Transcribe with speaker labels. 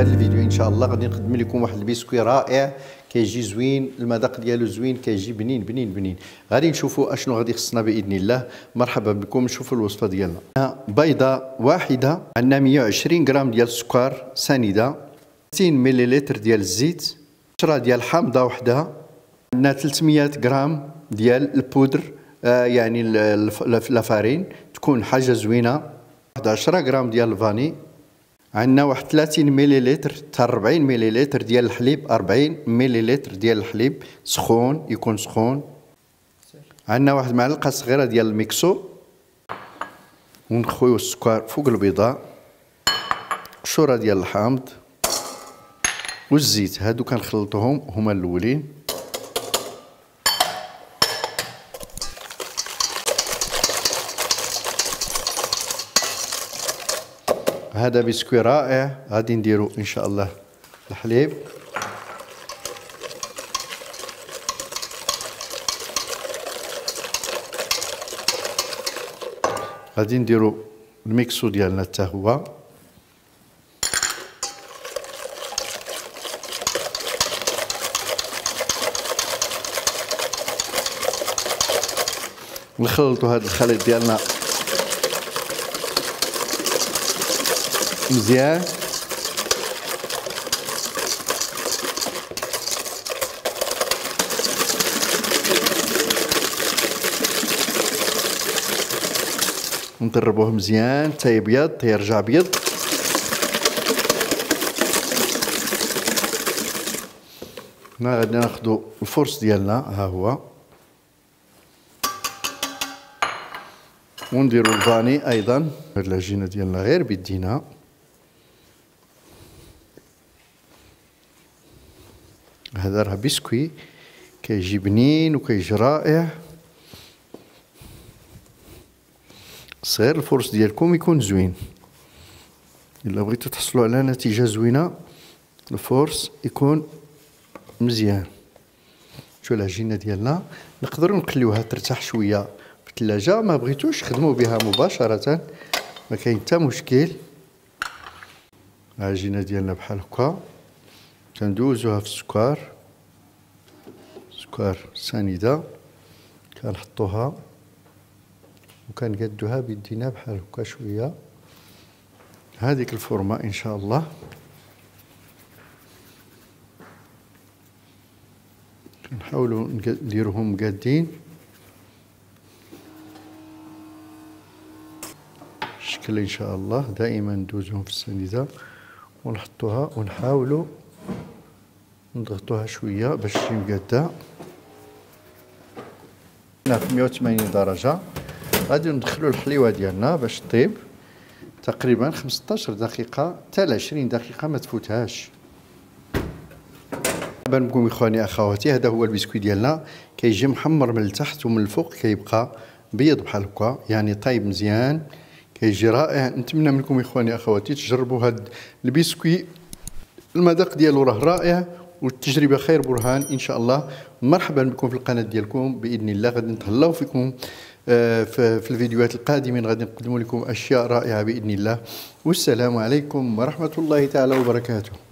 Speaker 1: الله غادي نقدم لكم واحد البسكوي رائع كيجي زوين المذاق ديالو زوين كيجي بنين بنين بنين. غادي نشوفوا أشنو غادي خصنا بإذن الله. مرحبا بكم نشوفوا الوصفة ديالنا. بيضة واحدة عندنا 120 غرام ديال السكر سنيدة 60 مليلتر ديال الزيت 10 ديال الحامضه وحده عندنا 300 غرام ديال البودر آه يعني la farine تكون حاجة زوينة. 10 غرام ديال الفاني. عندنا واحد 30 مليلتر حتى 40 مليلتر ديال الحليب 40 مليلتر ديال الحليب سخون يكون سخون. عندنا واحد معلقة صغيرة ديال الميكسو. ونخويو السكر فوق البيضة. قشوره ديال الحامض. والزيت هادو كنخلطوهم هما الأولين. هذا بسكوي رائع. غادي نديرو إن شاء الله الحليب. غادي نديرو الميكسو ديالنا حتى هو. نخلطو هذا الخليط ديالنا. مزيان. نضربوه مزيان حتى يبيض حتى يرجع ابيض هنا غادي ناخدو الفرص ديالنا ها هو. ونديرو الفاني أيضا. هاد العجينة ديالنا غير بيدينا. هذا راه بسكوي كيجي بنين وكيجي رائع. صغير الفرص ديالكم يكون زوين. إلا بغيتو تحصلوا على نتيجة زوينة الفرص يكون مزيان. شو العجينة ديالنا؟ نقدروا نقليوها ترتاح شوية في الثلاجه ما بغيتوش خدموا بها مباشرة. ما كاين حتى مشكل. العجينة ديالنا بحال هكا. كندوزوها في السكر سكر سنيدة كنحطوها وكنقادوها بيدينا بحال هكا شوية. هذيك الفورمة إن شاء الله. نحاولوا نديروهم مقادين. الشكل إن شاء الله دائما ندوزهم في السنيدة. ونحطوها ونحاولوا نضغطوها شوية باش تجي مقاده هنا في 180 درجة. غادي ندخلو الحليوة ديالنا باش طيب تقريبا 15 دقيقة حتى 20 دقيقة ما تفوتهاش. مرحبا بكم إخواني أخواتي هذا هو البسكوي ديالنا. كيجي محمر من التحت ومن الفوق كيبقى بيض بحال هكا يعني طايب مزيان. كيجي رائع. نتمنى منكم إخواني أخواتي تجربوا هذا البسكوي المذاق ديالو راه رائع والتجربة خير برهان إن شاء الله. مرحبا بكم في القناة ديالكم. بإذن الله غادي نتهلاو فيكم آه، في الفيديوهات القادمين. غادي نقدم لكم أشياء رائعة بإذن الله. والسلام عليكم ورحمة الله تعالى وبركاته.